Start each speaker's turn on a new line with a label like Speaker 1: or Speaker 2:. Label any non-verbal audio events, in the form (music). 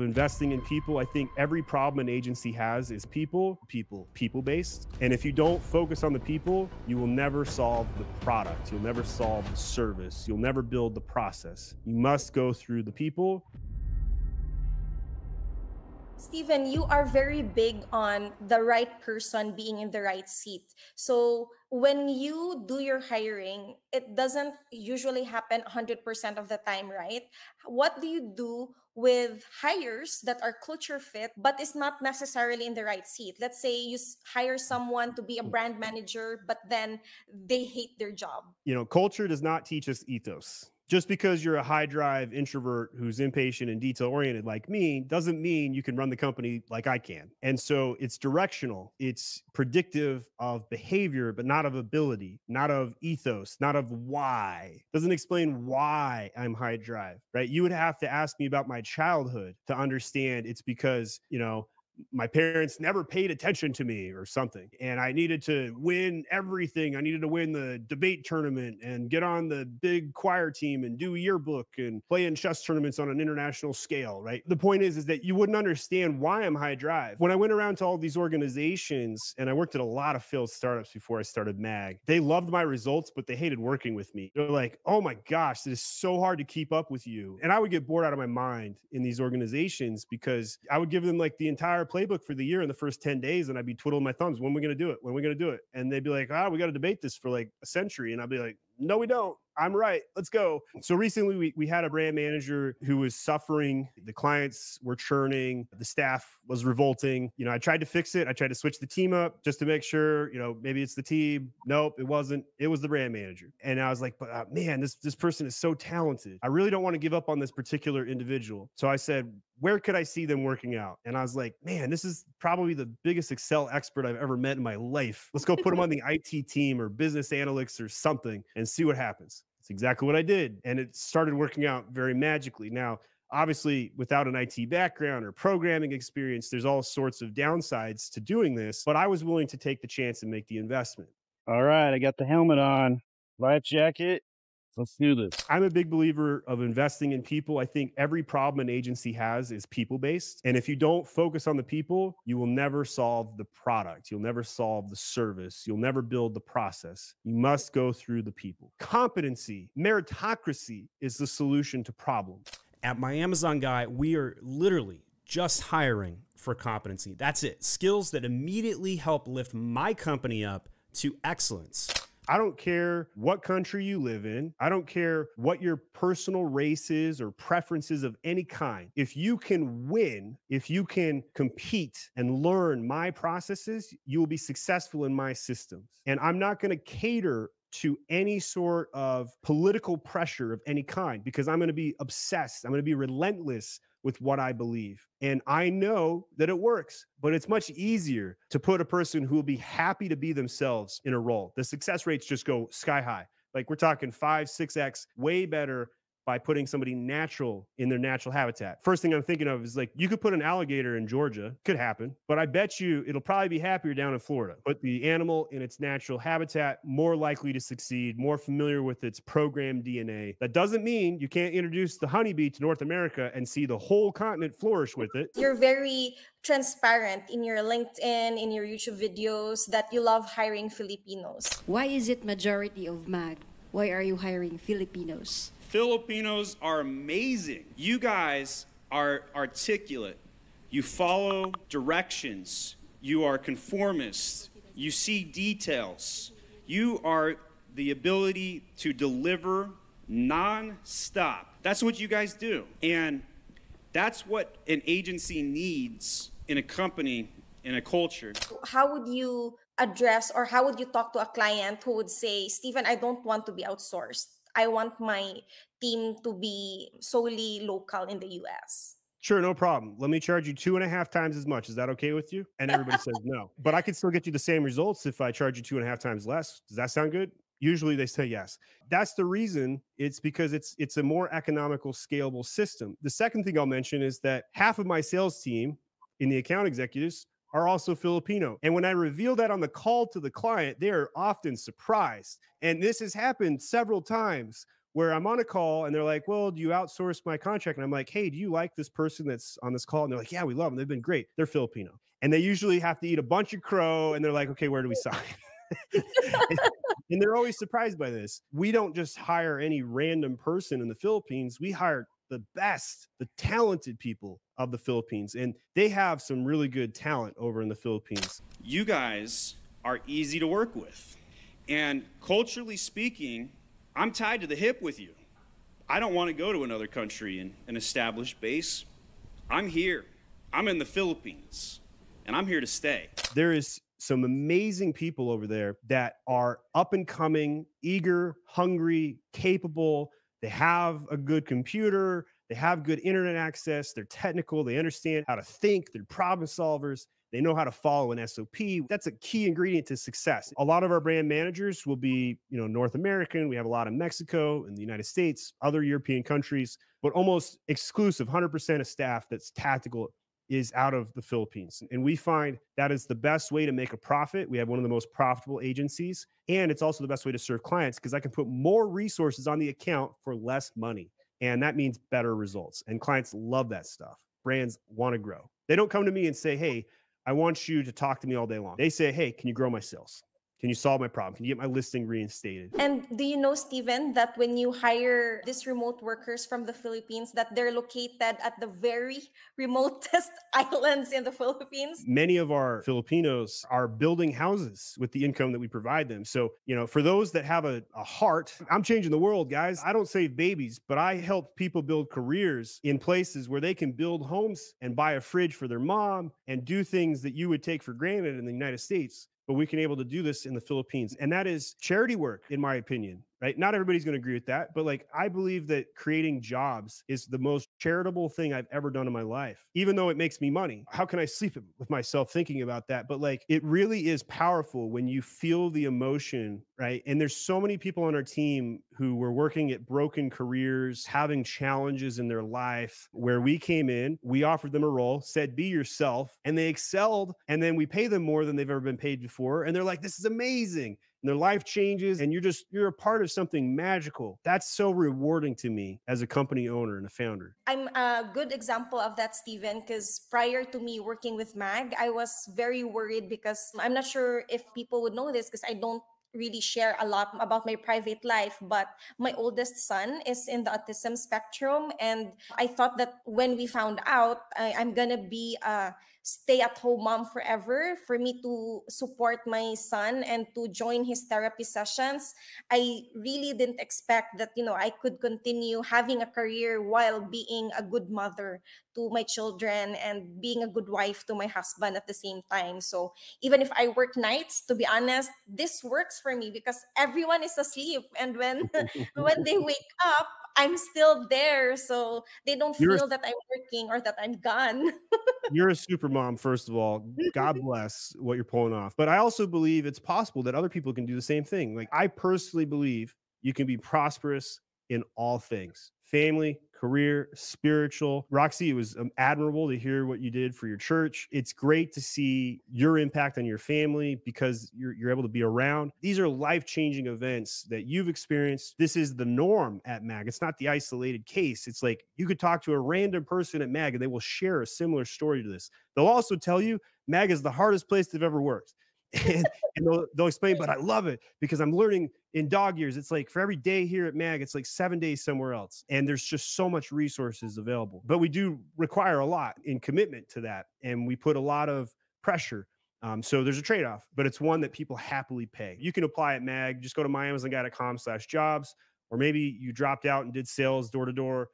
Speaker 1: investing in people i think every problem an agency has is people people people based and if you don't focus on the people you will never solve the product. You'll never solve the service. You'll never build the process. You must go through the people
Speaker 2: Steven, you are very big on the right person being in the right seat. So when you do your hiring, it doesn't usually happen 100% of the time, right? What do you do with hires that are culture fit but is not necessarily in the right seat? Let's say you hire someone to be a brand manager but then they hate their job.
Speaker 1: You know, culture does not teach us ethos just because you're a high drive introvert who's impatient and detail oriented like me doesn't mean you can run the company like I can. And so it's directional, it's predictive of behavior, but not of ability, not of ethos, not of why. Doesn't explain why I'm high drive, right? You would have to ask me about my childhood to understand it's because, you know, my parents never paid attention to me or something and i needed to win everything. I needed to win the debate tournament and get on the big choir team and do yearbook and play in chess tournaments on an international scale right? The point is is that you wouldn't understand why i'm high drive. When i went around to all these organizations and i worked at a lot of failed startups before i started mag they loved my results but they hated working with me. They're like oh my gosh it is so hard to keep up with you. And i would get bored out of my mind in these organizations because i would give them like the entire entire playbook for the year in the first 10 days and I'd be twiddling my thumbs. When are we going to do it? When are we going to do it? And they'd be like, ah, we got to debate this for like a century. And I'd be like, no, we don't. I'm right. Let's go. So recently we, we had a brand manager who was suffering. The clients were churning. The staff was revolting. You know, I tried to fix it. I tried to switch the team up just to make sure, you know, maybe it's the team. Nope, it wasn't. It was the brand manager. And I was like, but uh, man, this, this person is so talented. I really don't want to give up on this particular individual. So I said, where could I see them working out? And I was like, man, this is probably the biggest Excel expert I've ever met in my life. Let's go put them on the IT team or business analytics or something and see what happens. It's exactly what I did. And it started working out very magically. Now, obviously, without an IT background or programming experience, there's all sorts of downsides to doing this, but I was willing to take the chance and make the investment.
Speaker 3: All right, I got the helmet on, life jacket, Let's do this.
Speaker 1: I'm a big believer of investing in people. I think every problem an agency has is people based. And if you don't focus on the people, you will never solve the product. You'll never solve the service. You'll never build the process. You must go through the people. Competency, meritocracy is the solution to problems.
Speaker 4: At my Amazon guy, we are literally just hiring for competency. That's it. Skills that immediately help lift my company up to excellence.
Speaker 1: I don't care what country you live in. I don't care what your personal race is or preferences of any kind. If you can win, if you can compete and learn my processes, you will be successful in my systems. And I'm not going to cater to any sort of political pressure of any kind because I'm going to be obsessed. I'm going to be relentless with what I believe. And I know that it works, but it's much easier to put a person who will be happy to be themselves in a role. The success rates just go sky high. Like we're talking five, six X, way better by putting somebody natural in their natural habitat. First thing I'm thinking of is like you could put an alligator in Georgia, could happen, but I bet you it'll probably be happier down in Florida. Put the animal in its natural habitat, more likely to succeed, more familiar with its programmed DNA. That doesn't mean you can't introduce the honeybee to North America and see the whole continent flourish with it.
Speaker 2: You're very transparent in your LinkedIn, in your YouTube videos that you love hiring Filipinos.
Speaker 5: Why is it majority of MAG? Why are you hiring Filipinos?
Speaker 6: Filipinos are amazing. You guys are articulate. You follow directions. You are conformists. You see details. You are the ability to deliver non-stop. That's what you guys do. And that's what an agency needs in a company, in a culture.
Speaker 2: How would you address or how would you talk to a client who would say, Steven, I don't want to be outsourced? I want my team to be solely local in the US.
Speaker 1: Sure, no problem. Let me charge you two and a half times as much. Is that okay with you? And everybody says no. (laughs) But I could still get you the same results if I charge you two and a half times less. Does that sound good? Usually they say yes. That's the reason. It's because it's it's a more economical, scalable system. The second thing I'll mention is that half of my sales team in the account executives are also Filipino. And when I reveal that on the call to the client, they are often surprised. And this has happened several times where I'm on a call and they're like, Well, do you outsource my contract? And I'm like, Hey, do you like this person that's on this call? And they're like, Yeah, we love them. They've been great. They're Filipino. And they usually have to eat a bunch of crow and they're like, Okay, where do we sign? (laughs) and they're always surprised by this. We don't just hire any random person in the Philippines, we hire the best, the talented people of the Philippines. And they have some really good talent over in the Philippines.
Speaker 6: You guys are easy to work with. And culturally speaking, I'm tied to the hip with you. I don't want to go to another country and an established base. I'm here. I'm in the Philippines, and I'm here to stay.
Speaker 1: There is some amazing people over there that are up and coming, eager, hungry, capable. They have a good computer, they have good internet access, they're technical, they understand how to think, they're problem solvers. They know how to follow an SOP. That's a key ingredient to success. A lot of our brand managers will be, you know, North American. We have a lot in Mexico and the United States, other European countries, but almost exclusive 100% of staff that's tactical is out of the Philippines. And we find that is the best way to make a profit. We have one of the most profitable agencies, and it's also the best way to serve clients because I can put more resources on the account for less money. And that means better results. And clients love that stuff. Brands want to grow. They don't come to me and say, Hey, I want you to talk to me all day long. They say, Hey, can you grow my sales? Can you solve my problem? Can you get my listing reinstated?
Speaker 2: And do you know, Steven, that when you hire these remote workers from the Philippines, that they're located at the very (laughs) remotest (laughs) islands in the Philippines?
Speaker 1: Many of our Filipinos are building houses with the income that we provide them. So, you know, for those that have a, a heart, I'm changing the world, guys. I don't save babies, but I help people build careers in places where they can build homes and buy a fridge for their mom and do things that you would take for granted in the United States but we can able to do this in the Philippines. And that is charity work, in my opinion right? Not everybody's going to agree with that, but like I believe that creating jobs is the most charitable thing I've ever done in my life, even though it makes me money. How can I sleep with myself thinking about that? But like it really is powerful when you feel the emotion, right? And there's so many people on our team who were working at broken careers, having challenges in their life where we came in, we offered them a role, said, be yourself, and they excelled. And then we pay them more than they've ever been paid before. And they're like, this is amazing and their life changes and you're just you're a part of something magical that's so rewarding to me as a company owner and a founder.
Speaker 2: I'm a good example of that steven because prior to me working with mag i was very worried because i'm not sure if people would know this because i don't really share a lot about my private life but my oldest son is in the autism spectrum and i thought that when we found out I, am gonna be a stay at home mom forever for me to support my son and to join his therapy sessions i really didn't expect that you know i could continue having a career while being a good mother to my children and being a good wife to my husband at the same time. So even if i work nights to be honest this works for me because everyone is asleep and when (laughs) when they wake up I'm still there. So they don't you're feel a, that I'm working or that I'm gone.
Speaker 1: you're a super mom, first of all. God (laughs) bless what you're pulling off. But I also believe it's possible that other people can do the same thing. Like I personally believe you can be prosperous in all things family, career, spiritual. Roxy, it was um, admirable to hear what you did for your church. It's great to see your impact on your family because you're, you're able to be around. These are life changing events that you've experienced. This is the norm at MAG. It's not the isolated case. It's like you could talk to a random person at MAG and they will share a similar story to this. They'll also tell you MAG is the hardest place they've ever worked. (laughs) and, and they'll, they'll explain, but I love it because I'm learning in dog years. It's like for every day here at MAG, it's like seven days somewhere else. And there's just so much resources available. But we do require a lot in commitment to that. And we put a lot of pressure. Um, so there's a trade-off, but it's one that people happily pay. You can apply at MAG. Just go to myamazonguy.com slash jobs, or maybe you dropped out and did sales door to door